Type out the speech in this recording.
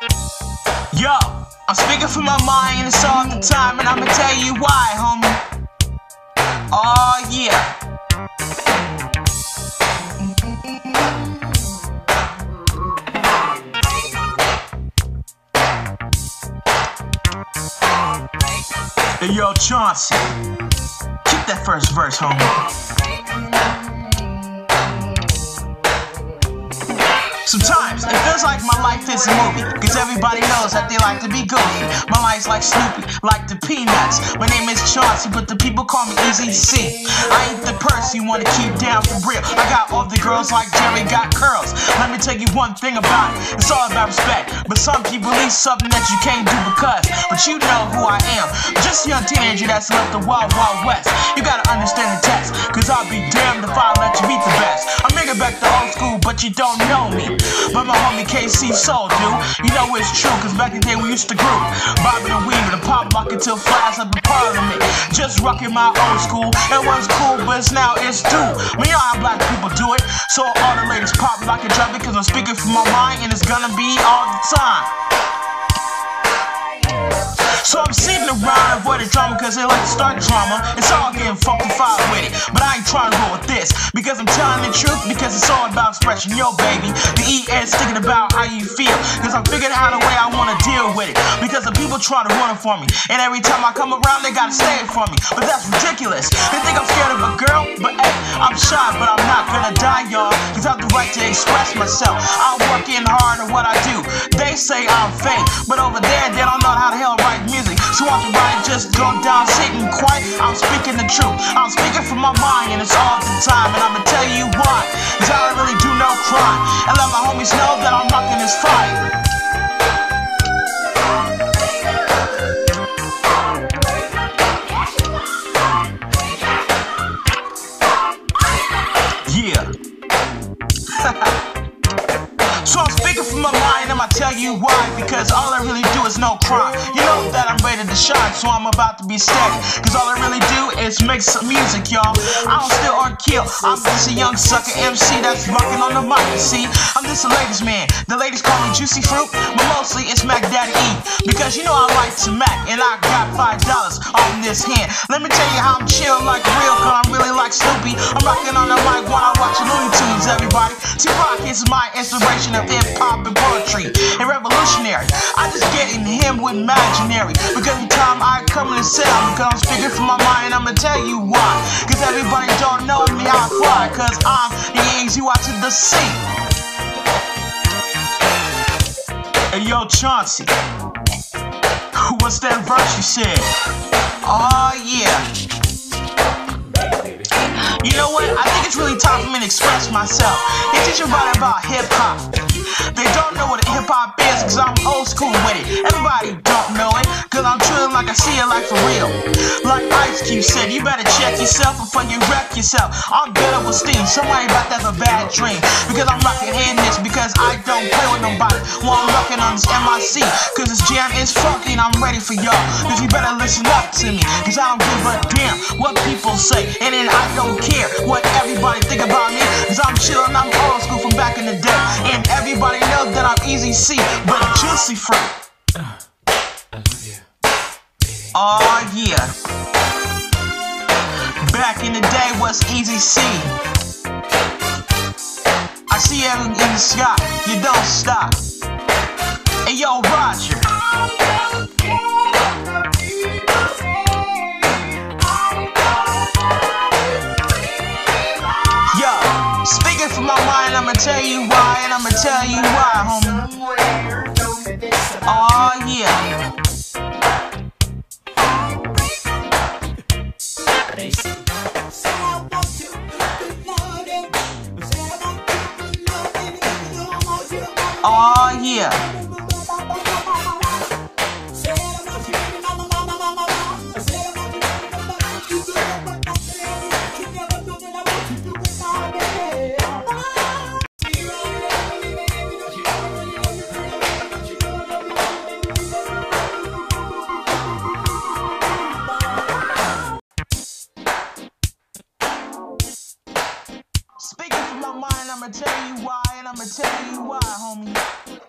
Yo, I'm speaking from my mind, it's all the time, and I'ma tell you why, homie. Oh, yeah. Hey, yo, Chauncey. Keep that first verse, homie. Sometimes it feels like my life is a movie, cause everybody knows that they like to be goofy. My life's like Snoopy, like the Peanuts. My name is Chauncey, but the people call me Eazy-C. I ain't the person you wanna keep down for real. I got all the girls like Jerry got curls. Let me tell you one thing about it, it's all about respect. But some people need something that you can't do because, but you know who I am. Just a young teenager that's left the wild, wild west. You gotta understand the test, cause I'll be damned if I let you beat the best. I'm bringing back the but you don't know me. But my homie KC Soul, dude. You know it's true, cause back in the day we used to groove. Bobbing and weaving and pop locking till flies up in parliament. Just rocking my old school. It was cool, but it's now it's due. We know how black people do it. So all the ladies pop lock and drop it, cause I'm speaking from my mind and it's gonna be all the time. So I'm sitting around avoiding drama cause they like to start drama. It's all getting funkified with it. But I ain't trying to roll with this because I'm telling the truth because it's all about expression. Yo, baby, the E is thinking about how you feel because I'm figuring out a way I want to deal with it because the people try to run it for me. And every time I come around, they gotta stay it for me. But that's ridiculous. They think I'm scared of a girl, but hey, I'm shy, but I'm not gonna die, y'all. Cause I have the right to express myself. I'm working hard at what I do. They say I'm fake, but over there, they don't know how the hell So everybody just go down, sitting quiet. I'm speaking the truth. I'm speaking from my mind, and it's all the time. And I'ma tell you why. Cause I don't really do no crime. And let my homies know why. Because all I really do is no crime. You know that I'm ready to shine, so I'm about to be steady. Cause all I really do is make some music, y'all. I don't steal or kill. I'm just a young sucker MC that's rocking on the mic. See, I'm just a ladies man. The ladies call me Juicy Fruit, but mostly it's Mac Daddy E. Because you know I like to Mac, and I got five dollars on this hand. Let me tell you how I'm chill like real, cause I'm really like Snoopy. I'm rocking on the mic while I watch Looney Tunes, everybody. Tupac is my inspiration of hip hop and poetry and revolutionary. I just get in him with imaginary because every time I come cell, because I'm speaking from my mind, I'ma tell you why. Cause everybody don't know me, I fly, cause I'm the easy watch to the sea. Hey yo, Chauncey. What's that verse you said? Oh yeah. Express myself. They teach everybody about hip hop. They don't know what hip hop is because I'm old school with it. Everybody don't know it because I'm chillin' like I see it like for real. Like Ice Cube said, you better check yourself before you wreck yourself. I'm better with steam. Somebody about to have a bad dream because I'm rocking in this because I don't play with nobody while I'm rocking on this MIC because this jam is funky and I'm ready for y'all. Because you better listen up to me because I don't give a damn what people say and then I don't care what everybody think about me because I'm chillin', I'm old school from back in the day and everybody knows that I'm Eazy-C but juicy fruit. Oh yeah. Back in the day was Eazy-C. I see you in the sky, you don't stop. Hey yo, Roger. Tell you why, and I'ma tell you why, homie. Oh yeah. Oh yeah. My mind, I'ma tell you why, and I'ma tell you why, homie.